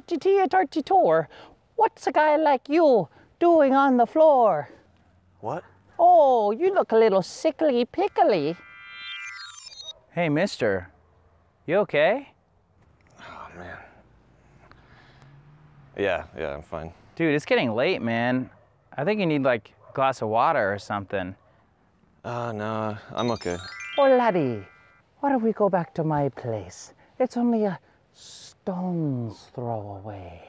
tortilla tortitor. What's a guy like you doing on the floor? What? Oh, you look a little sickly pickly. Hey, mister. You okay? Oh, man. Yeah, yeah, I'm fine. Dude, it's getting late, man. I think you need like a glass of water or something. Uh, no, I'm okay. Oh, laddie, why don't we go back to my place? It's only a stone's throw away.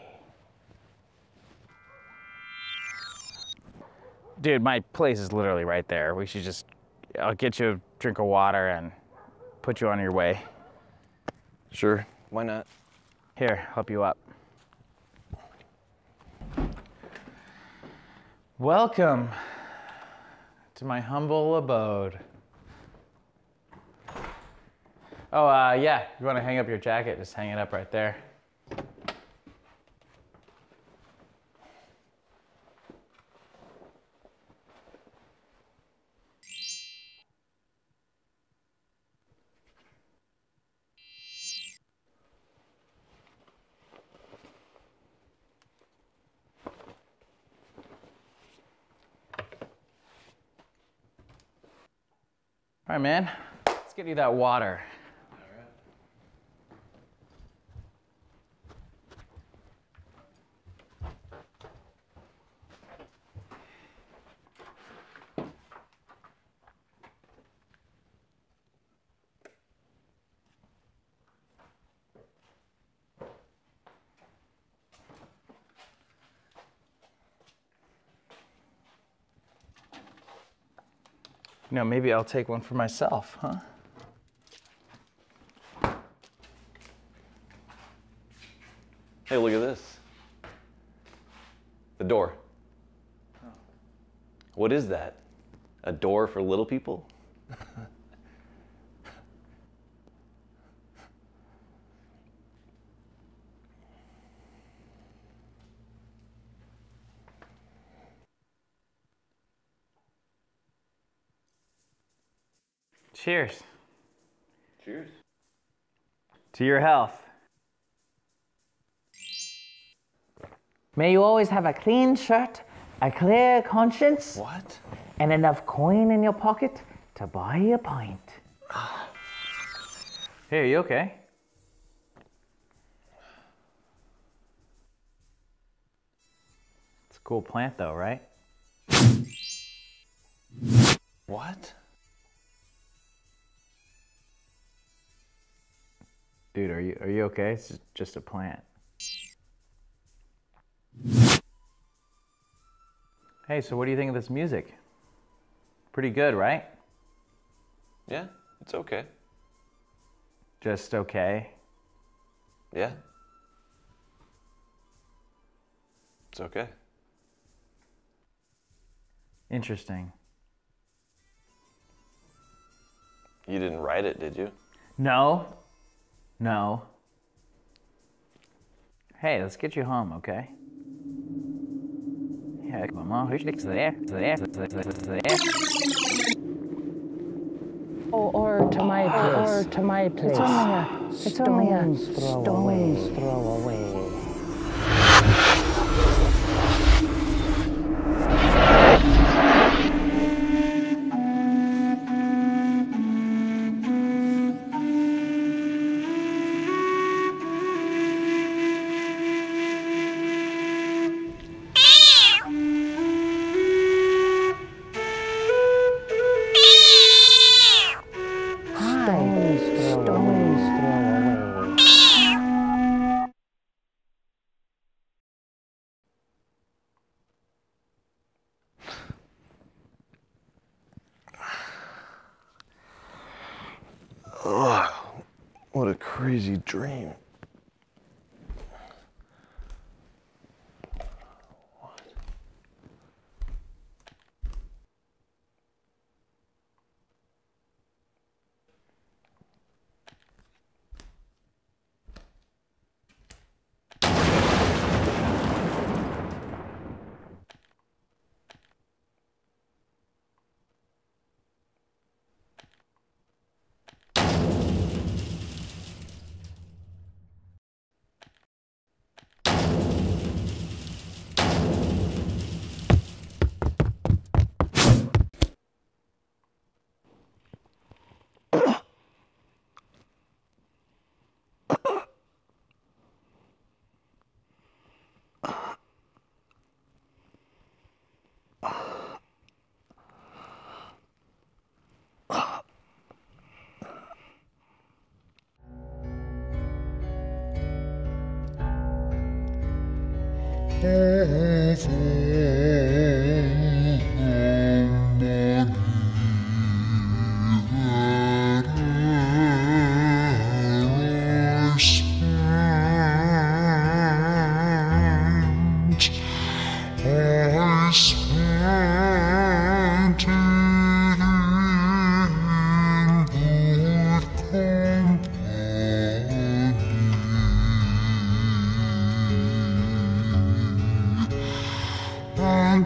Dude, my place is literally right there. We should just, I'll get you a drink of water and put you on your way. Sure, why not? Here, help you up. Welcome to my humble abode. Oh, uh, yeah, you want to hang up your jacket? Just hang it up right there. All right, man. Let's get you that water. You know, maybe I'll take one for myself, huh? Hey, look at this. The door. Oh. What is that? A door for little people? Cheers Cheers. to your health. May you always have a clean shirt, a clear conscience, What? and enough coin in your pocket to buy a pint. Hey, are you okay? It's a cool plant, though, right? What? Dude, are you are you okay? It's just- a plant. Hey, so what do you think of this music? Pretty good, right? Yeah, it's okay. Just okay. Yeah. It's okay. Interesting. You didn't write it, did you? No. No. Hey, let's get you home, okay? Ja, kom maar, hoe is there? There, there. Or, or to my place. Or to my place. It's only a, it's only a stone's throw away. What a crazy dream. I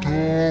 and